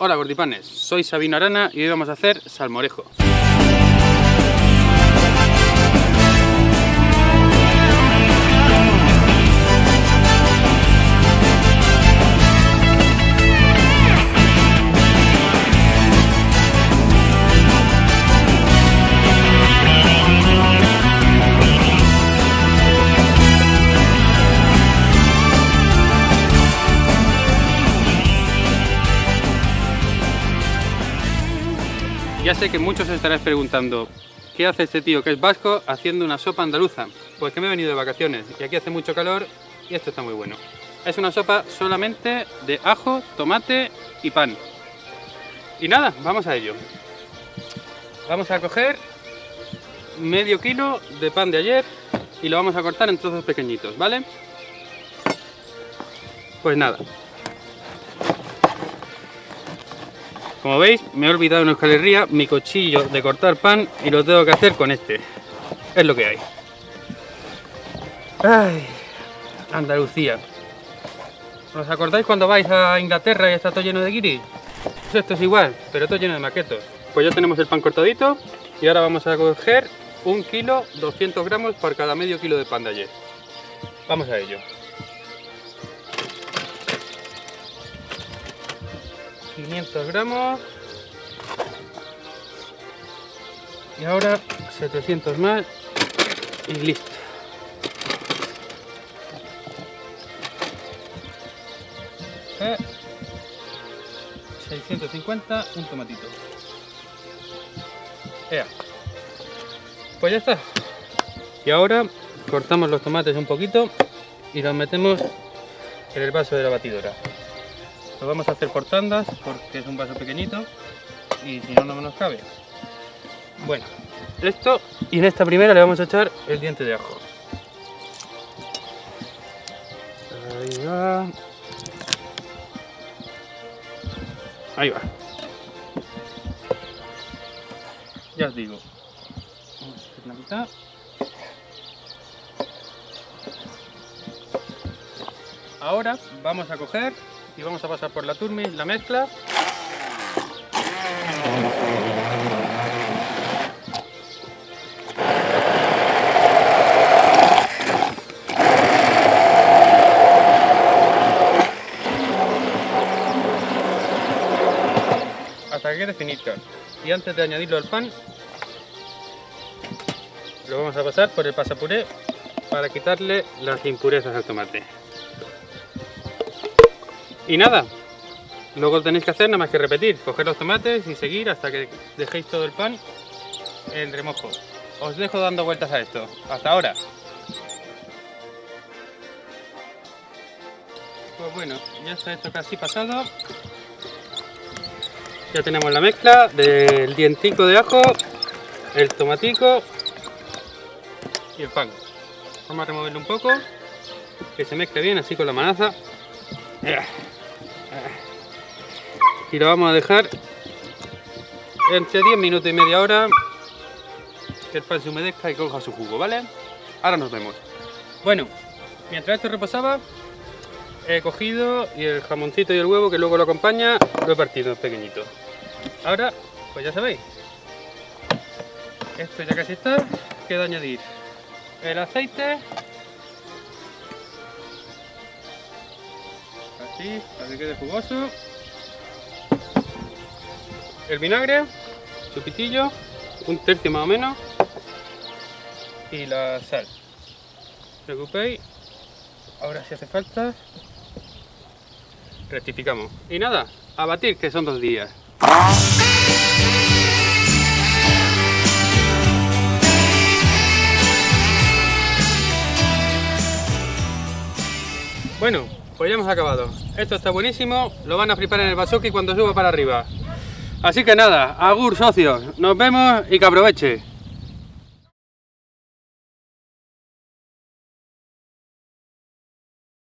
Hola gordipanes, soy Sabino Arana y hoy vamos a hacer salmorejo. Ya sé que muchos estaréis preguntando, ¿qué hace este tío que es vasco haciendo una sopa andaluza? Pues que me he venido de vacaciones y aquí hace mucho calor y esto está muy bueno. Es una sopa solamente de ajo, tomate y pan. Y nada, vamos a ello. Vamos a coger medio kilo de pan de ayer y lo vamos a cortar en trozos pequeñitos, ¿vale? Pues nada, Como veis, me he olvidado en Euskal mi cuchillo de cortar pan y lo tengo que hacer con este. Es lo que hay. Ay, Andalucía. ¿Os acordáis cuando vais a Inglaterra y está todo lleno de guiris? Pues esto es igual, pero todo lleno de maquetos. Pues ya tenemos el pan cortadito y ahora vamos a coger un kilo 200 gramos por cada medio kilo de pan de ayer. Vamos a ello. 500 gramos. Y ahora 700 más y listo. Eh, 650 un tomatito. Ea. pues ya está. Y ahora cortamos los tomates un poquito y los metemos en el vaso de la batidora lo vamos a hacer por tandas porque es un vaso pequeñito y si no, no nos cabe. Bueno, esto y en esta primera le vamos a echar el diente de ajo. Ahí va. Ahí va. Ya os digo. Vamos a hacer la mitad. Ahora vamos a coger y vamos a pasar por la turmis, la mezcla. Hasta que quede finito. Y antes de añadirlo al pan, lo vamos a pasar por el pasapuré para quitarle las impurezas al tomate. Y nada, luego tenéis que hacer nada más que repetir, coger los tomates y seguir hasta que dejéis todo el pan en remojo. Os dejo dando vueltas a esto. Hasta ahora. Pues bueno, ya está esto casi pasado. Ya tenemos la mezcla del dientico de ajo, el tomatico y el pan. Vamos a removerlo un poco, que se mezcle bien así con la manaza y lo vamos a dejar entre 10 minutos y media hora que el pan se humedezca y coja su jugo, ¿vale? Ahora nos vemos. Bueno, mientras esto reposaba, he cogido y el jamoncito y el huevo que luego lo acompaña, lo he partido pequeñito. Ahora, pues ya sabéis, esto ya casi está, queda añadir el aceite, así, para que quede jugoso el vinagre, su pitillo, un tercio más o menos, y la sal. Preocupéis, ahora si hace falta, rectificamos. Y nada, a batir que son dos días. Bueno, pues ya hemos acabado. Esto está buenísimo, lo van a flipar en el basoki cuando suba para arriba. Así que nada, agur socios, nos vemos y que aproveche.